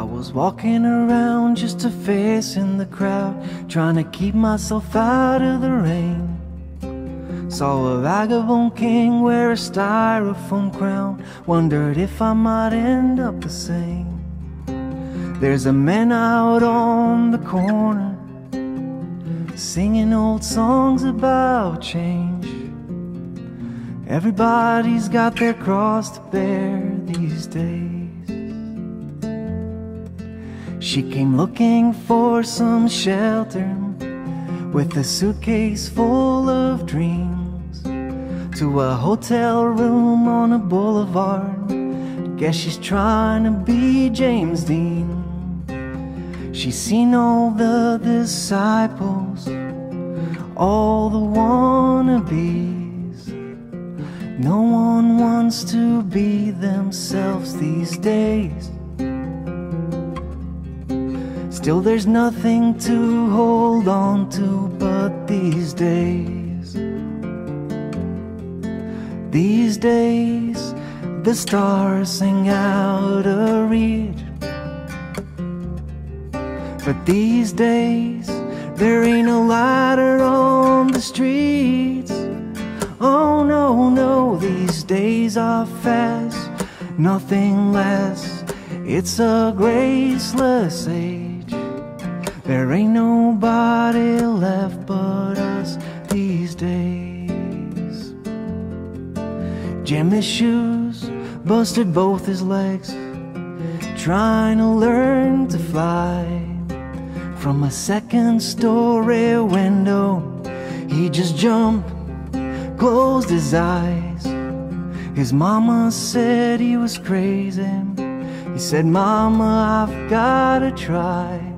I was walking around just a face in the crowd, trying to keep myself out of the rain. Saw a vagabond king wear a styrofoam crown, wondered if I might end up the same. There's a man out on the corner, singing old songs about change. Everybody's got their cross to bear these days. She came looking for some shelter with a suitcase full of dreams to a hotel room on a boulevard. Guess she's trying to be James Dean. She's seen all the disciples, all the wannabes. No one wants to be themselves these days. Still, there's nothing to hold on to but these days. These days, the stars sing out a reach. But these days, there ain't a lighter on the streets. Oh no, no, these days are fast, nothing less. It's a graceless age. There ain't nobody left but us these days. Jimmy's shoes busted both his legs, trying to learn to fly. From a second story window, he just jumped, closed his eyes. His mama said he was crazy. He said, Mama, I've gotta try.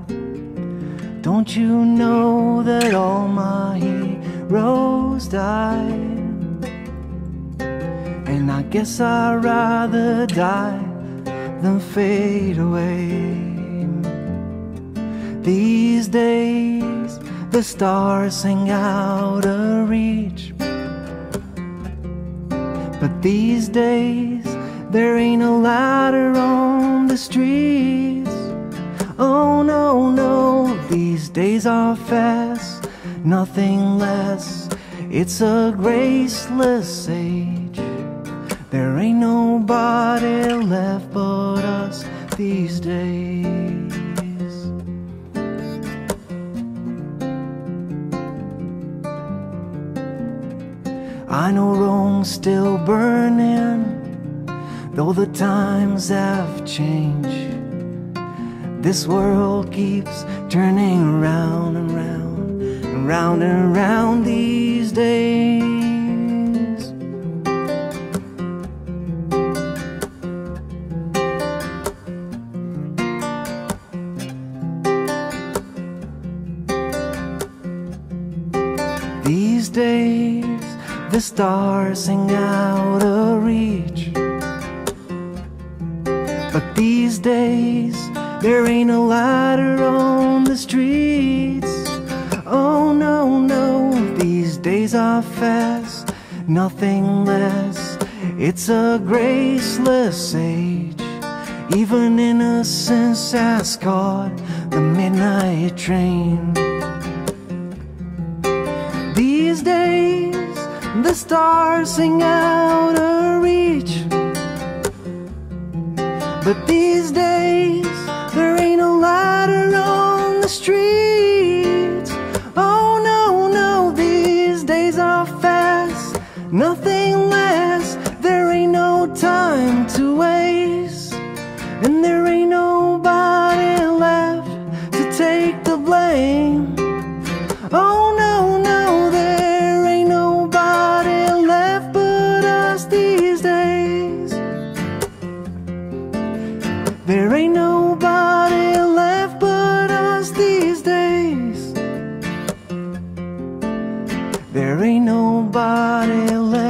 Don't you know that all my heroes died? And I guess I'd rather die than fade away. These days, the stars sing out of reach. But these days, there ain't a ladder on the streets. These days are fast, nothing less. It's a graceless age. There ain't nobody left but us these days. I know Rome's still burning, though the times have changed. This world keeps turning around and round and round and round these days. These days, the stars sing out of reach. Days, there ain't a lighter on the streets. Oh no, no, these days are fast, nothing less. It's a graceless age. Even innocence has caught the midnight train. These days, the stars sing out But these days, there ain't a lighter on the streets. Oh no, no, these days are fast, nothing less. There ain't no time to waste, and there ain't nobody left to take the blame. Oh There ain't nobody left but us these days. There ain't nobody left